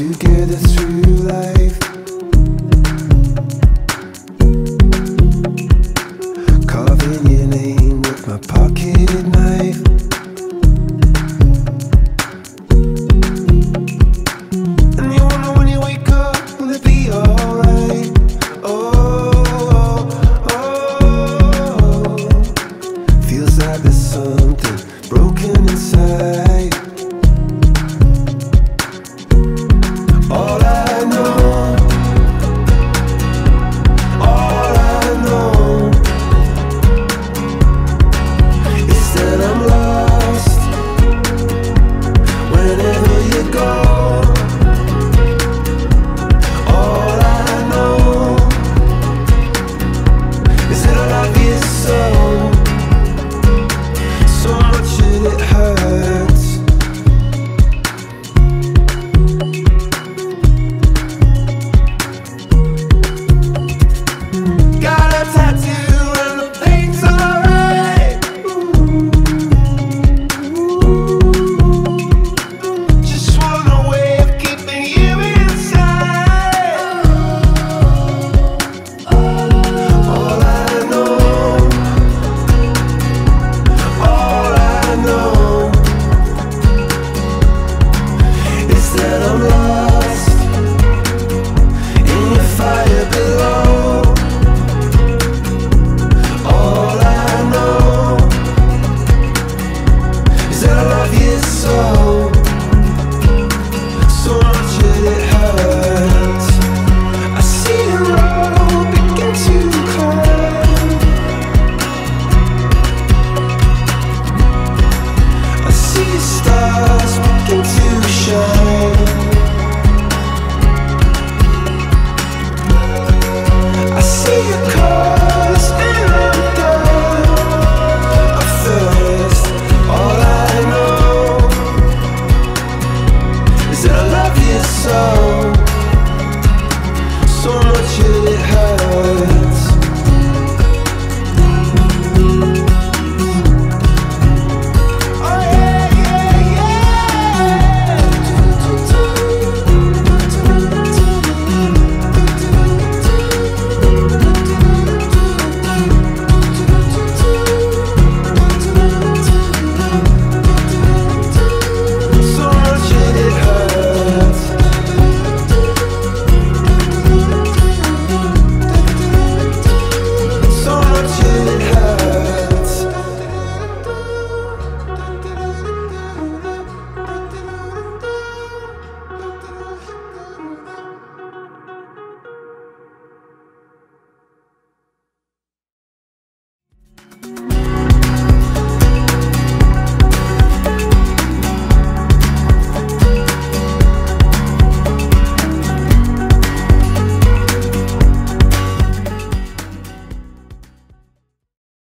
together through life. So